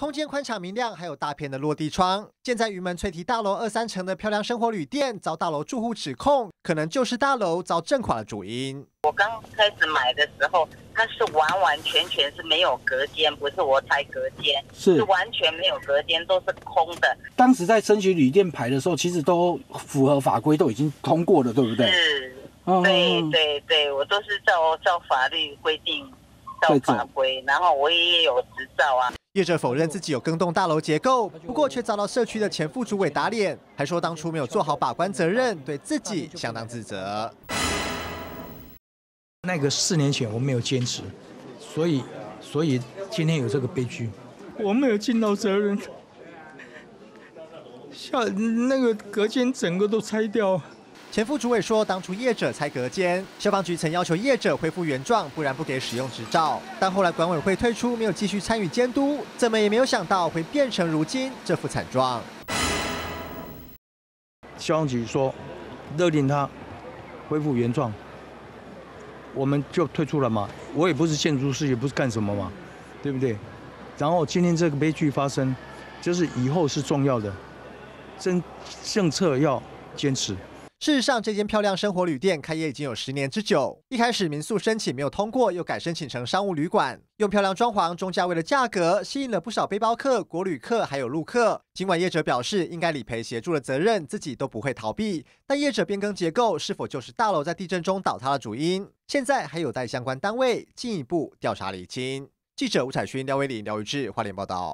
空间宽敞明亮，还有大片的落地窗。建在云门翠堤大楼二三层的漂亮生活旅店，遭大楼住户指控，可能就是大楼遭震垮的主因。我刚开始买的时候，它是完完全全是没有隔间，不是我拆隔间，是完全没有隔间，都是空的。当时在申请旅店牌的时候，其实都符合法规，都已经通过了，对不对？是，对对对，我都是照照法律规定。照法规，然后我也有执照啊。业者否认自己有更动大楼结构，不过却遭到社区的前副主委打脸，还说当初没有做好把关责任，对自己相当自责。那个四年前我没有坚持，所以所以今天有这个悲剧，我没有尽到责任，下那个隔间整个都拆掉。前副主委说，当初业者拆隔间，消防局曾要求业者恢复原状，不然不给使用执照。但后来管委会退出，没有继续参与监督，怎么也没有想到会变成如今这副惨状。消防局说，勒令他恢复原状，我们就退出了嘛。我也不是建筑师，也不是干什么嘛，对不对？然后今天这个悲剧发生，就是以后是重要的，政政策要坚持。事实上，这间漂亮生活旅店开业已经有十年之久。一开始民宿申请没有通过，又改申请成商务旅馆，用漂亮装潢、中价位的价格，吸引了不少背包客、国旅客还有陆客。尽管业者表示应该理赔协助的责任，自己都不会逃避，但业者变更结构，是否就是大楼在地震中倒塌的主因？现在还有待相关单位进一步调查厘清。记者吴彩勋、廖威林、廖玉志，华联报道。